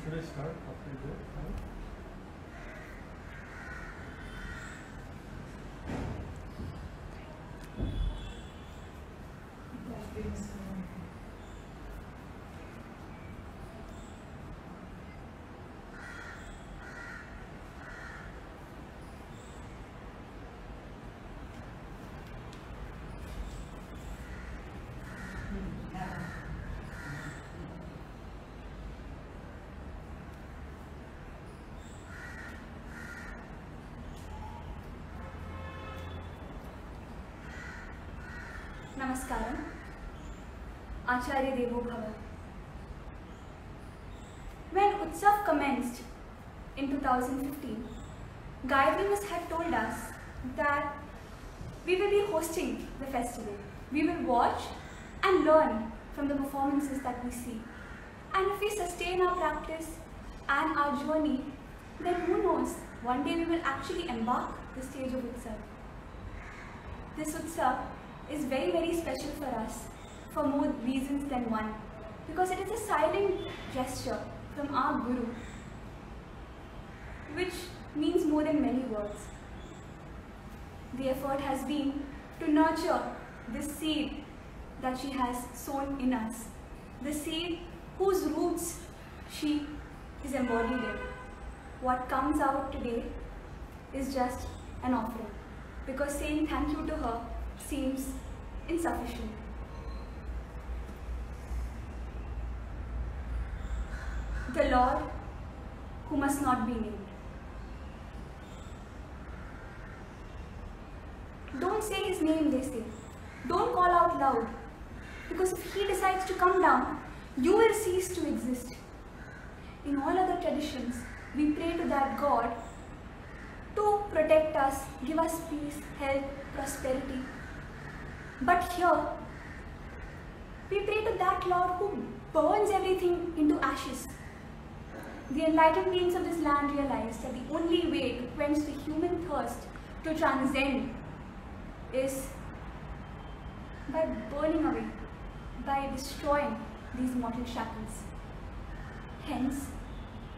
Should I start after you go? Namaskaram. Acharya Devo Bhava. When Utsav commenced in 2015, Gayatri Miss had told us that we will be hosting the festival. We will watch and learn from the performances that we see. And if we sustain our practice and our journey, then who knows, one day we will actually embark the stage of Utsav. This Utsav is very very special for us for more reasons than one because it is a silent gesture from our Guru which means more than many words. The effort has been to nurture this seed that she has sown in us, the seed whose roots she is embodied in. What comes out today is just an offering because saying thank you to her seems insufficient. The Lord who must not be named. Don't say his name, they say. Don't call out loud. Because if he decides to come down, you will cease to exist. In all other traditions, we pray to that God to protect us, give us peace, health, prosperity. But here, we pray to that Lord who burns everything into ashes. The enlightened beings of this land realize that the only way to quench the human thirst to transcend is by burning away, by destroying these mortal shackles. Hence,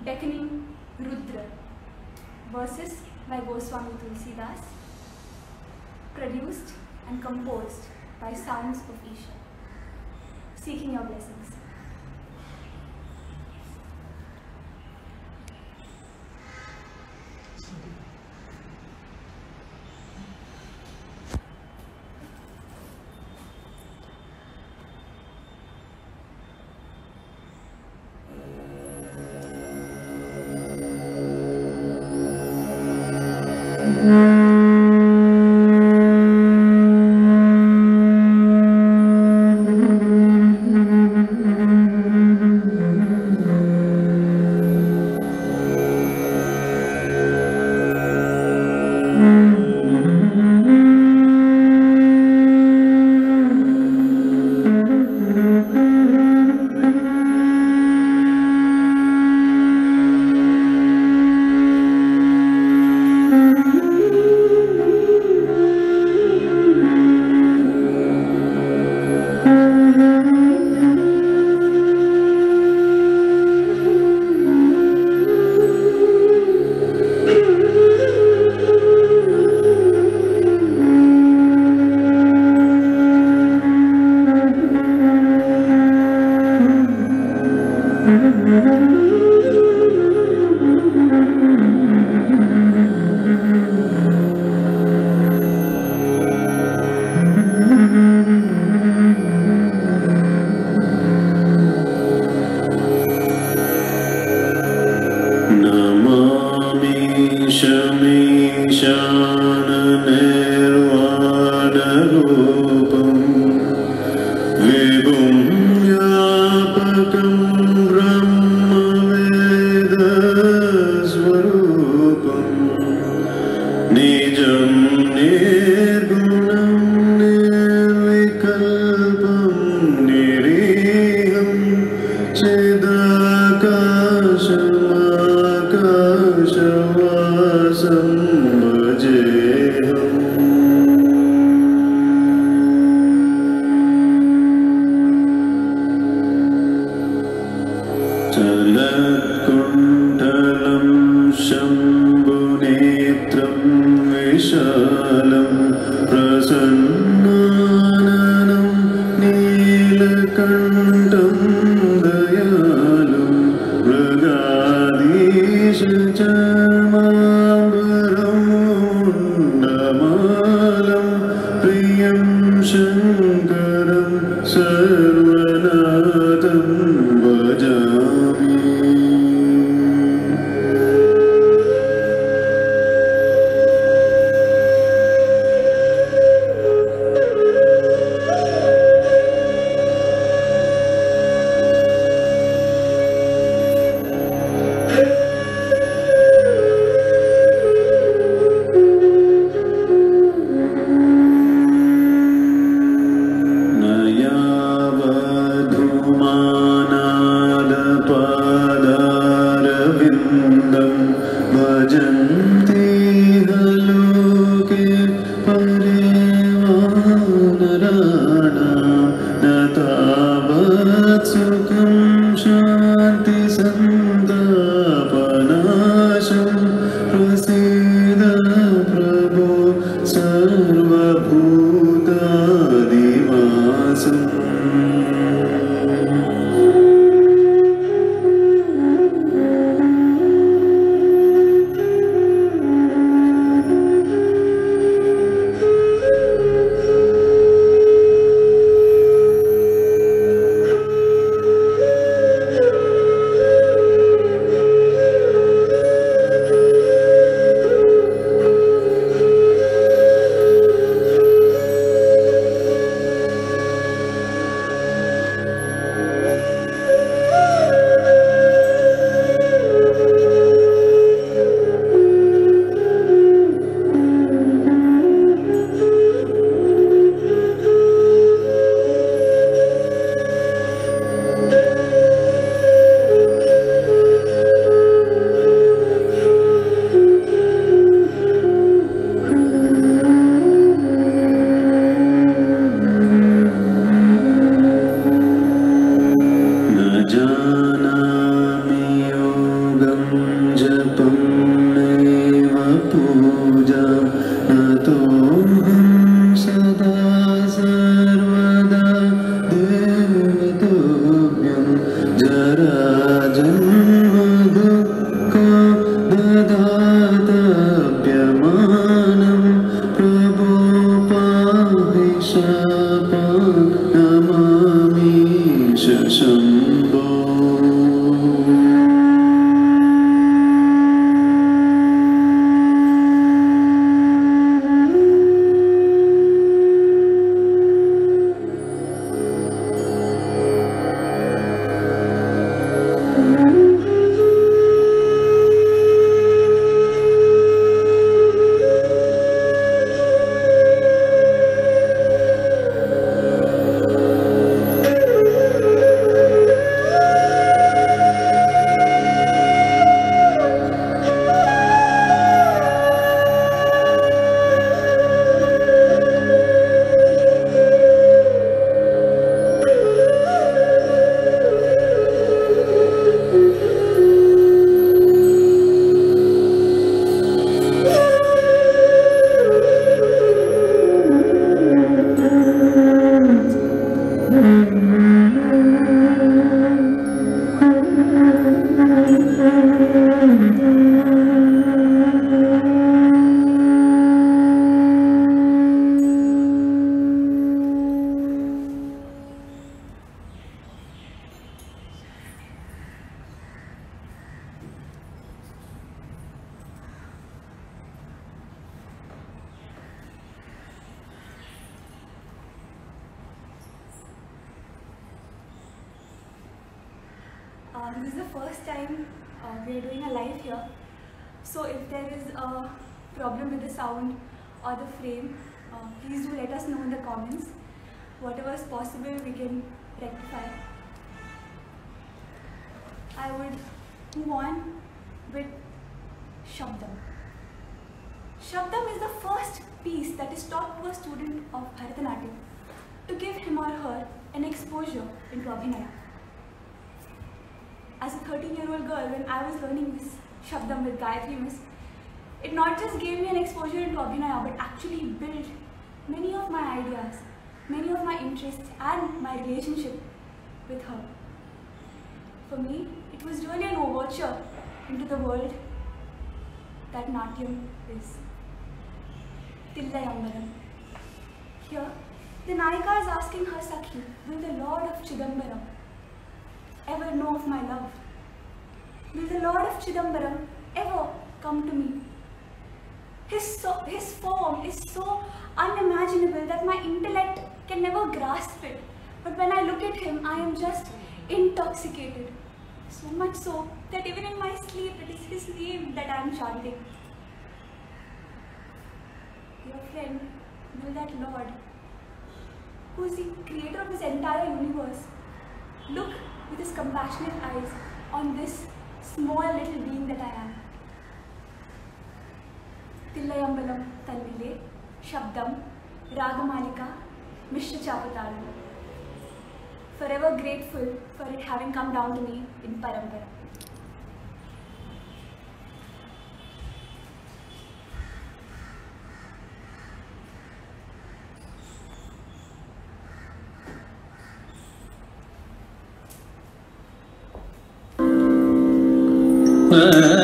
beckoning Rudra, verses by Goswami Tulsidas, produced and composed by Sounds of Isha. Seeking your blessings. Shabdam is the first piece that is taught to a student of Bharatanatyam to give him or her an exposure into Abhinaya. As a 13 year old girl, when I was learning this Shabdam with Gayatri Miss, It not just gave me an exposure into Abhinaya, but actually built many of my ideas, many of my interests, and my relationship with her. For me, it was really an overture into the world that Natyam is. Tillayambaram. Here, the Naika is asking her Sakhi, will the Lord of Chidambaram ever know of my love? Will the Lord of Chidambaram ever come to me? His, so, his form is so unimaginable that my intellect can never grasp it. But when I look at him, I am just intoxicated. So much so that even in my sleep, it is his name that I am chanting Dear friend, will that Lord, who is the creator of this entire universe, look with his compassionate eyes on this small little being that I am? తిల్లయంబలం తల్లిలే శబ్దం రాగమాలిక మిశ్ర చాపతాళం forever grateful for it having come down to me in parampara ും 呃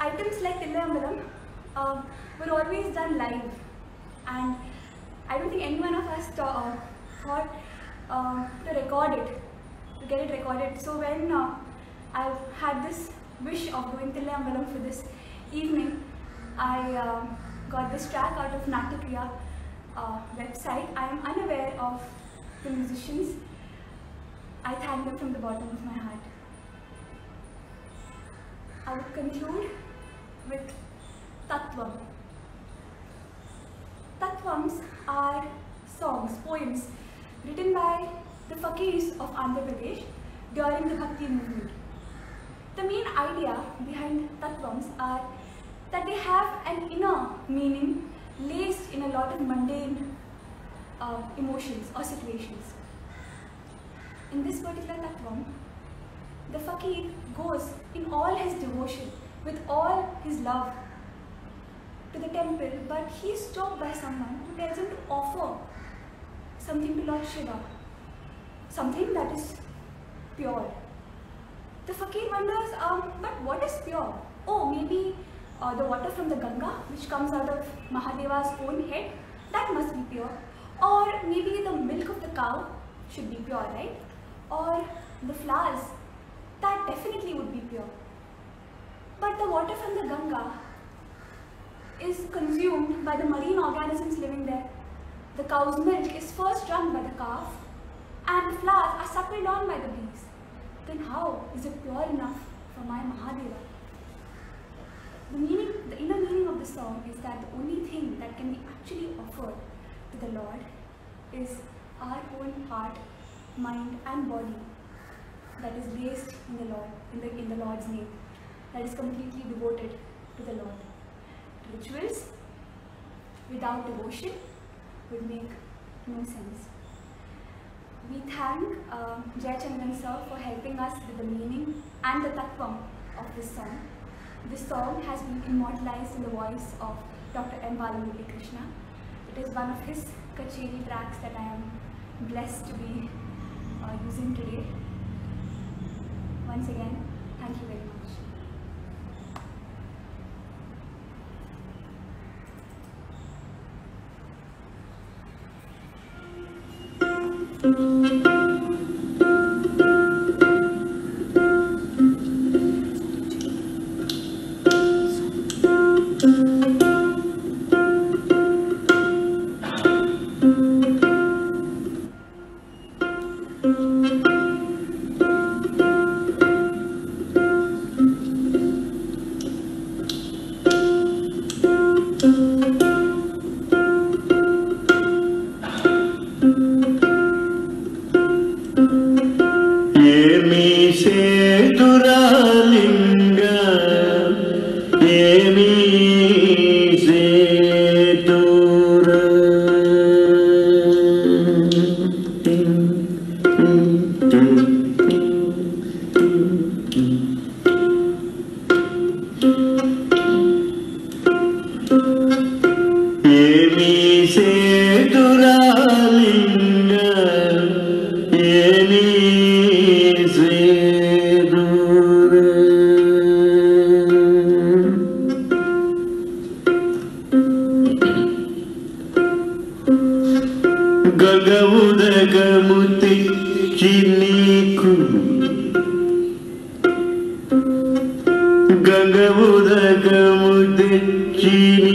Items like Tillayambaram uh, were always done live, and I don't think any one of us th- uh, thought uh, to record it, to get it recorded. So when uh, I had this wish of doing Tillayambaram for this evening, I uh, got this track out of Natakriya uh, website. I am unaware of the musicians. I thank them from the bottom of my heart. I would conclude with Tattvam. Tattvams are songs, poems written by the fakirs of Andhra Pradesh during the Bhakti movement. The main idea behind Tattvams are that they have an inner meaning laced in a lot of mundane uh, emotions or situations. In this particular Tattvam, the fakir goes in all his devotion, with all his love to the temple, but he is stopped by someone who tells him to offer something to Lord Shiva, something that is pure. The fakir wonders, um, but what is pure? Oh, maybe uh, the water from the Ganga, which comes out of Mahadeva's own head, that must be pure. Or maybe the milk of the cow should be pure, right? Or the flowers, that definitely would be pure. But the water from the Ganga is consumed by the marine organisms living there. The cow's milk is first drunk by the calf, and flowers are suckled on by the bees. Then how is it pure enough for my Mahadeva? The meaning, the inner meaning of the song is that the only thing that can be actually offered to the Lord is our own heart, mind, and body that is based in the Lord, in the, in the Lord's name, that is completely devoted to the Lord. Rituals without devotion would make no sense. We thank uh, Jai Chandran sir for helping us with the meaning and the tattvam of this song. This song has been immortalized in the voice of Dr. M. Balamurali Krishna. It is one of his kacheri tracks that I am blessed to be uh, using today. Once again, thank you very much. की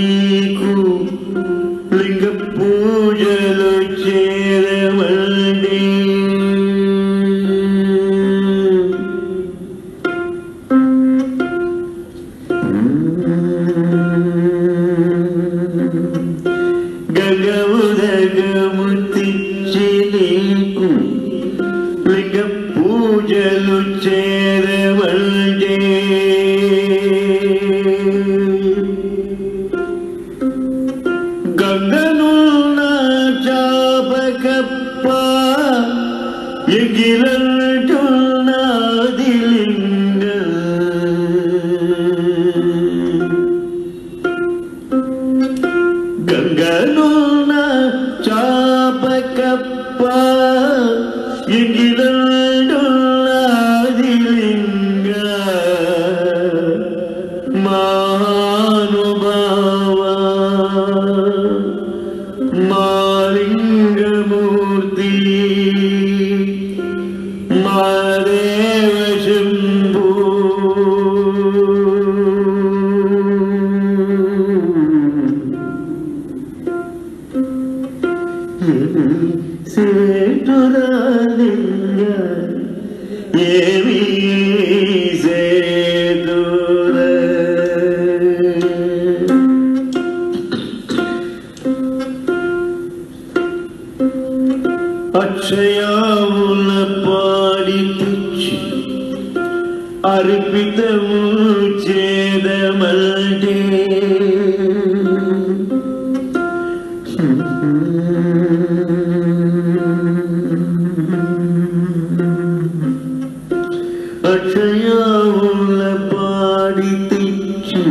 പാടി തിരിച്ചു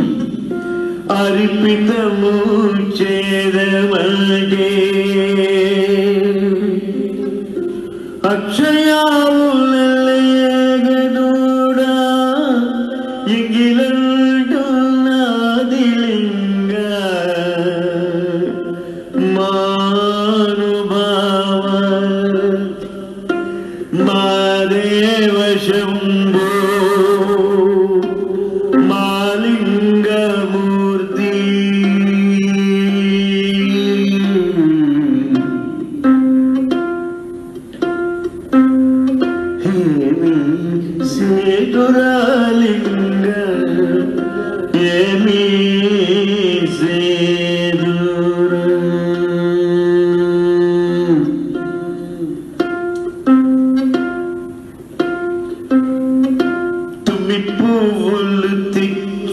അർപ്പിതമൂ ചേരമേ അക്ഷയാവുള്ള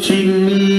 watching me.